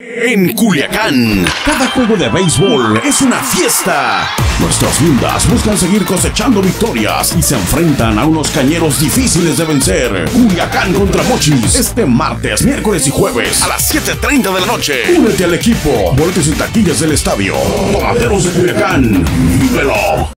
En Culiacán, cada juego de béisbol es una fiesta. Nuestras lindas buscan seguir cosechando victorias y se enfrentan a unos cañeros difíciles de vencer. Culiacán contra Mochis, este martes, miércoles y jueves a las 7.30 de la noche. Únete al equipo, boletos y taquillas del estadio. Tomateros de Culiacán, vívelo.